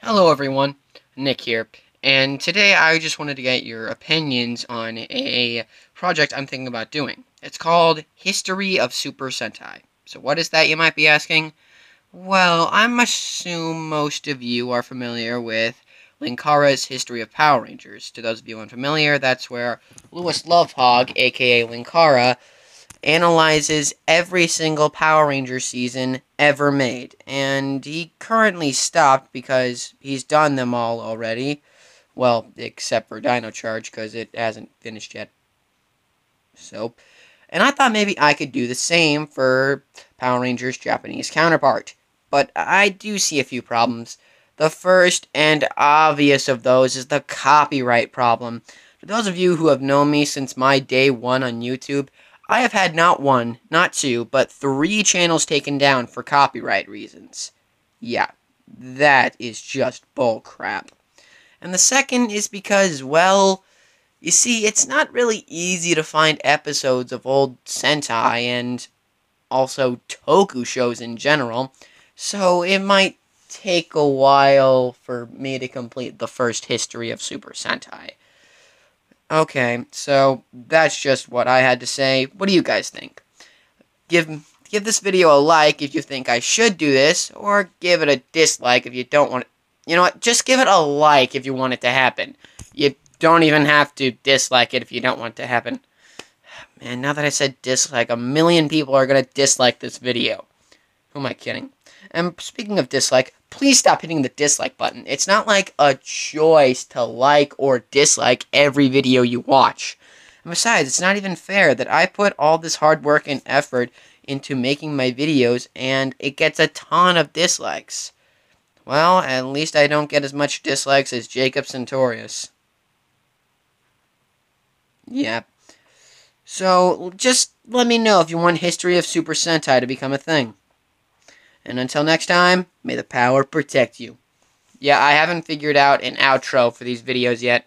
Hello everyone, Nick here, and today I just wanted to get your opinions on a project I'm thinking about doing. It's called History of Super Sentai. So what is that, you might be asking? Well, I'm assume most of you are familiar with Linkara's History of Power Rangers. To those of you unfamiliar, that's where Lewis Lovhaug, aka Linkara, analyzes every single Power Ranger season ever made. And he currently stopped because he's done them all already. Well, except for Dino Charge because it hasn't finished yet. So, and I thought maybe I could do the same for Power Rangers Japanese counterpart. But I do see a few problems. The first and obvious of those is the copyright problem. For those of you who have known me since my day one on YouTube, I have had not one, not two, but three channels taken down for copyright reasons. Yeah, that is just bull crap. And the second is because, well, you see, it's not really easy to find episodes of old Sentai and also Toku shows in general, so it might take a while for me to complete the first history of Super Sentai. Okay, so that's just what I had to say. What do you guys think? Give give this video a like if you think I should do this, or give it a dislike if you don't want it. You know what? Just give it a like if you want it to happen. You don't even have to dislike it if you don't want it to happen. Man, now that I said dislike, a million people are going to dislike this video. Who am I kidding? And speaking of dislike, please stop hitting the dislike button. It's not like a choice to like or dislike every video you watch. And besides, it's not even fair that I put all this hard work and effort into making my videos and it gets a ton of dislikes. Well, at least I don't get as much dislikes as Jacob Sartorius. Yep. So, just let me know if you want History of Super Sentai to become a thing. And until next time, may the power protect you. Yeah, I haven't figured out an outro for these videos yet.